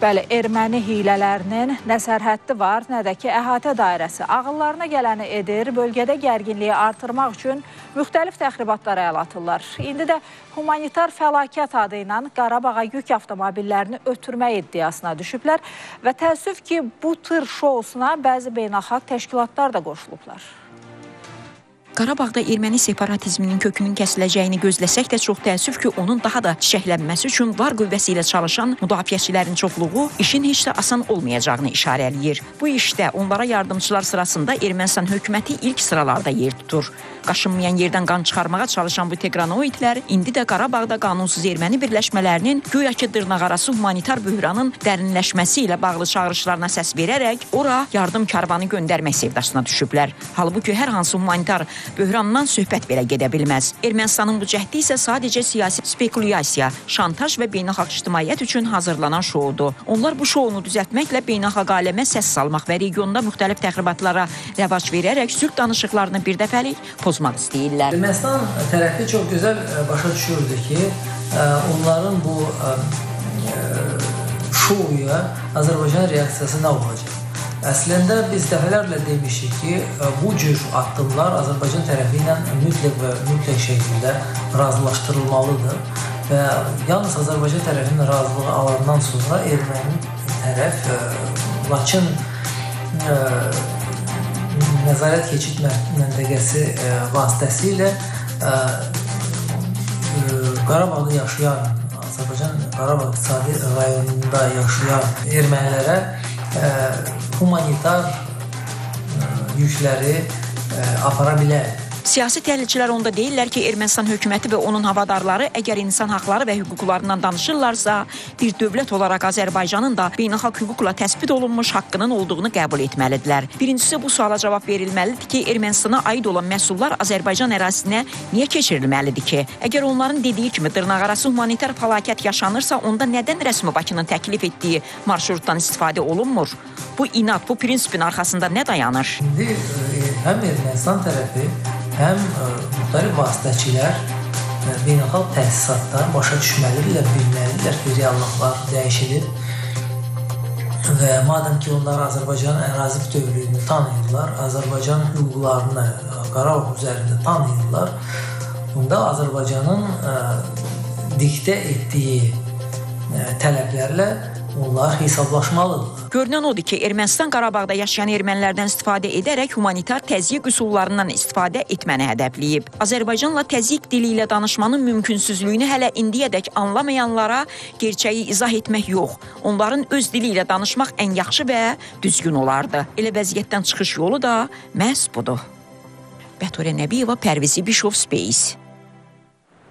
Bəli, erməni hiylələrinin nə sərhəddi var, nə də ki, əhatə dairəsi. Ağıllarına gələni edir, bölgədə gərginliyi artırmaq üçün müxtəlif təxribatlara əl atırlar. İndi də humanitar fəlakət adı ilə Qarabağa yük avtomobillərini ötürmək iddiasına düşüblər və təəssüf ki, bu tır şousuna bəzi beynəlxalq təşkilatlar da qoşulublar. Qarabağda erməni separatizminin kökünün kəsiləcəyini gözləsək də çox təəssüf ki, onun daha da çiçəklənməsi üçün var qüvvəsi ilə çalışan müdafiəçilərin çoxluğu işin heç də asan olmayacağını işarə eləyir. Bu işdə onlara yardımçılar sırasında Ermənistan hökuməti ilk sıralarda yer tutur. Qaşınmayan yerdən qan çıxarmağa çalışan bu teqranoidlər indi də Qarabağda qanunsuz erməni birləşmələrinin güya ki dırnaqarası humanitar böhranın dərinləşməsi ilə bağlı çağırışlarına səs verərək ora yardım karvanı göndərmək sevdasına düşüblər. Halbuki hər hansı humanitar böhrandan söhbət belə gedə bilməz. Ermənistanın bu cəhdi isə sadəcə siyasi spekulyasiya, şantaj və beynəlxalq ictimaiyyət üçün hazırlanan şoudur. Onlar bu şounu düzəltməklə beynəlxalq aləmə səs salmaq və regionda müxtəlif təxribatlara rəvac verərək sülh danışıqlarını birdəfəlik pozmaq istəyirlər. Ermənistan tərəfi çox gözəl ə, başa düşürdü ki, ə, onların bu ə, şouya Azərbaycan reaksiyası nə olacaq? Əslində biz dəfələrlə demişik ki, bu cür addımlar Azərbaycan tərəfi ilə mütləq və mütləq şəkildə razılaşdırılmalıdır və yalnız Azərbaycan tərəfinin razılığı alandan sonra erməni tərəf Laçın ə, nəzarət keçid məntəqəsi ə, vasitəsilə ə, Qarabağda yaşayan Azərbaycan Qarabağ iqtisadi rayonunda yaşayan ermənilərə ə, humanitar ə, yükləri ə, apara bilər. Siyasi təhlilçilər onda deyirlər ki, Ermənistan hökuməti və onun havadarları əgər insan haqları və hüquqlarından danışırlarsa, bir dövlət olaraq Azərbaycanın da beynəlxalq hüquqla təsbit olunmuş haqqının olduğunu qəbul etməlidirlər. Birincisi bu suala cavab verilməlidir ki, Ermənistana aid olan məhsullar Azərbaycan ərazisinə niyə keçirilməlidir ki? Əgər onların dediyi kimi dırnaqarası humanitar fəlakət yaşanırsa, onda nədən rəsmi Bakının təklif etdiyi marşrutdan istifadə olunmur? Bu inat, bu prinsipin arxasında nə dayanır? İndi ə, həm Ermənistan tərəfi həm ə, müxtəlif vasitəçilər beynəlxalq təsisatlar başa düşməlidirlər, bilməlidirlər ki, reallıqlar dəyişilir. Və madəm ki, onlar Azərbaycan ərazi bütövlüyünü tanıyırlar, Azərbaycan hüquqlarını Qarabağ üzərində tanıyırlar, bunda Azərbaycanın ə, diktə etdiyi ə, tələblərlə onlar hesablaşmalıdırlar. Görünən odur ki, Ermənistan Qarabağda yaşayan ermənilərdən istifadə edərək humanitar təzyiq üsullarından istifadə etməni hədəfləyib. Azərbaycanla təzyiq dili ilə danışmanın mümkünsüzlüyünü hələ indiyədək anlamayanlara gerçəyi izah etmək yox, onların öz dili ilə danışmaq ən yaxşı və düzgün olardı. Elə vəziyyətdən çıxış yolu da məhz budur. Bəturə Nəbiyeva, Pərvizi Bişov Space.